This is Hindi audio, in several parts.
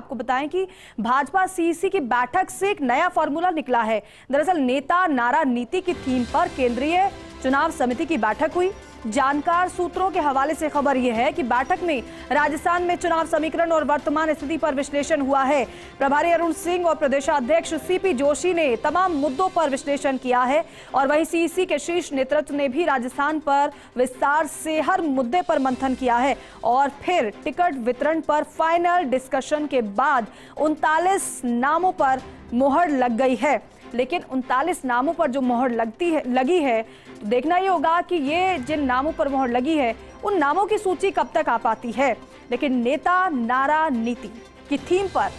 आपको बताएँ कि भाजपा सीसी की बैठक से एक नया फॉर्मूला निकला है। दरअसल नेता नारा नीति की थीम पर केंद्रीय चुनाव समिति की बैठक हुई। जानकार सूत्रों के हवाले से खबर यह है कि बैठक में राजस्थान में चुनाव समीकरण और वर्तमान स्थिति पर विश्लेषण हुआ है। प्रभारी अरुण सिंह और प्रदेशाध्यक्ष सीपी जोशी ने तमाम मुद्दों पर विश्लेषण किया है और वहीं सीईसी के शीर्ष नेतृत्व ने भी राजस्थान पर विस्तार से हर मुद्दे पर मंथन किया है और फिर टिकट वितरण पर फाइनल डिस्कशन के बाद उनतालीस नामों पर मोहर लग गई है। लेकिन उनतालीस नामों पर जो मोहर लगती है, लगी है तो देखना ये होगा कि ये जिन नामों पर मोहर लगी है, उन नामों की सूची कब तक आ पाती है? लेकिन नेता, नारा, नीति की थीम पर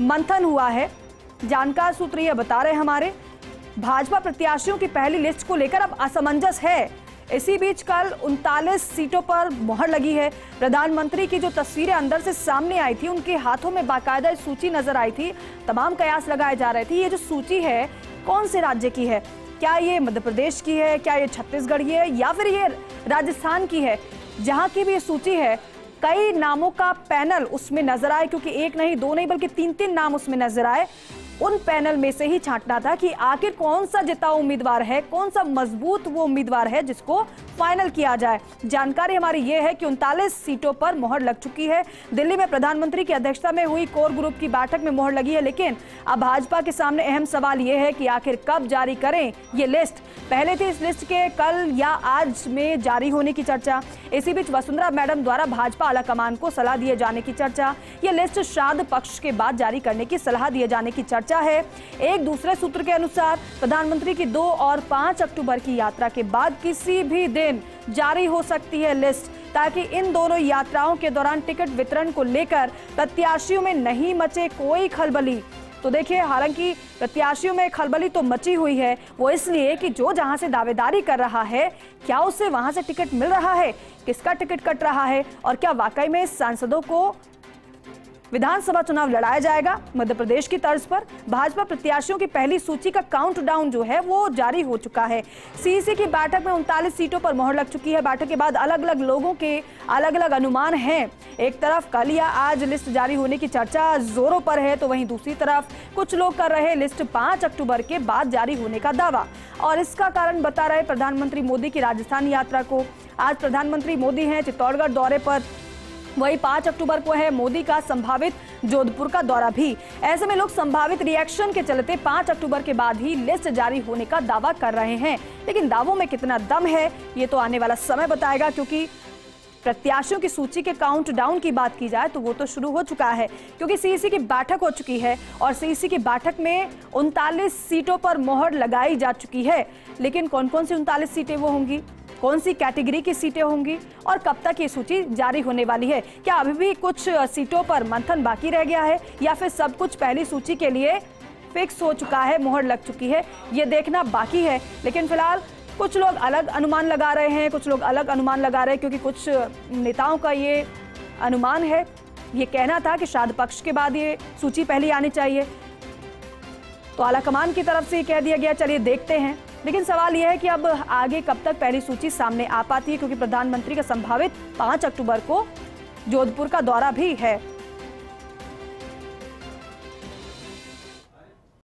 मंथन हुआ है। जानकार सूत्र यह बता रहे हमारे, भाजपा प्रत्याशियों की पहली लिस्ट को लेकर अब असमंजस है। इसी बीच कल उनतालीस सीटों पर मोहर लगी है। प्रधानमंत्री की जो तस्वीरें अंदर से सामने आई थी, उनके हाथों में बाकायदा सूची नज़र आई थी। तमाम कयास लगाए जा रहे थे। ये जो सूची है, कौन से राज्य की है? क्या ये मध्य प्रदेश की है? क्या ये छत्तीसगढ़ की है? या फिर ये राजस्थान की है? जहाँ की भी ये सूची है, कई नामों का पैनल उसमें नज़र आए, क्योंकि एक नहीं, दो नहीं, बल्कि तीन तीन नाम उसमें नज़र आए। उन पैनल में से ही छांटना था कि आखिर कौन सा जिता उम्मीदवार है, कौन सा मज़बूत वो उम्मीदवार है जिसको फाइनल किया जाए। जानकारी हमारी ये है कि उनतालीस सीटों पर मोहर लग चुकी है। दिल्ली में प्रधानमंत्री की अध्यक्षता में हुई, कोर ग्रुप की बैठक में मोहर लगी है, लेकिन अब भाजपा के सामने अहम सवाल ये है कि आखिर कब जारी करें ये लिस्ट पहले थी इस लिस्ट के, कल या आज में जारी होने की चर्चा। इसी बीच वसुंधरा मैडम द्वारा भाजपा आलाकमान को सलाह दिए जाने की चर्चा। ये लिस्ट श्राद्ध पक्ष के बाद जारी करने की सलाह दिए जाने की चर्चा। है। एक दूसरे सूत्र के अनुसार, प्रधानमंत्री की दो और पाँच अक्टूबर की यात्रा के बाद किसी भी दिन जारी हो सकती है लिस्ट, ताकि इन दोनों यात्राओं के दौरान टिकट वितरण को लेकर प्रत्याशियों में नहीं मचे कोई खलबली। तो देखिए, हालाँकि प्रत्याशियों में खलबली तो मची हुई है, वो इसलिए कि जो जहाँ से दावेदारी कर रहा है, क्या उसे वहाँ से टिकट मिल रहा है, किसका टिकट कट रहा है, और क्या वाकई में सांसदों को विधानसभा चुनाव लड़ाया जाएगा। मध्य प्रदेश की तर्ज पर भाजपा प्रत्याशियों की पहली सूची का काउंटडाउन जो है वो जारी हो चुका है। सीईसी की बैठक में उनतालीस सीटों पर मोहर लग चुकी है। बैठक के बाद अलग अलग लोगों के अलग अलग अनुमान हैं। एक तरफ़ कल या आज लिस्ट जारी होने की चर्चा जोरों पर है तो वहीं दूसरी तरफ़ कुछ लोग कर रहे लिस्ट पाँच अक्टूबर के बाद जारी होने का दावा। और इसका कारण बता रहे प्रधानमंत्री मोदी की राजस्थान यात्रा को। आज प्रधानमंत्री मोदी हैं चित्तौड़गढ़ दौरे पर। वही पाँच अक्टूबर को है मोदी का संभावित जोधपुर का दौरा भी। ऐसे में लोग संभावित रिएक्शन के चलते पाँच अक्टूबर के बाद ही लिस्ट जारी होने का दावा कर रहे हैं। लेकिन दावों में कितना दम है, ये तो आने वाला समय बताएगा, क्योंकि प्रत्याशियों की सूची के काउंट डाउन की बात की जाए तो वो तो शुरू हो चुका है, क्योंकि सीईसी की बैठक हो चुकी है और सीईसी की बैठक में उनतालीस सीटों पर मोहर लगाई जा चुकी है। लेकिन कौन कौन सी उनतालीस सीटें वो होंगी? कौन सी कैटेगरी की सीटें होंगी और कब तक ये सूची जारी होने वाली है? क्या अभी भी कुछ सीटों पर मंथन बाकी रह गया है या फिर सब कुछ पहली सूची के लिए फिक्स हो चुका है, मोहर लग चुकी है? ये देखना बाकी है, लेकिन फ़िलहाल कुछ लोग अलग अनुमान लगा रहे हैं, कुछ लोग अलग अनुमान लगा रहे हैं, क्योंकि कुछ नेताओं का ये अनुमान है। ये कहना था कि श्राद्ध पक्ष के बाद ये सूची पहली आनी चाहिए। तो आलाकमान की तरफ़ से ये कह दिया गया, चलिए देखते हैं। लेकिन सवाल यह है कि अब आगे कब तक पहली सूची सामने आ पाती है? क्योंकि प्रधानमंत्री का संभावित पाँच अक्टूबर को जोधपुर का दौरा भी है।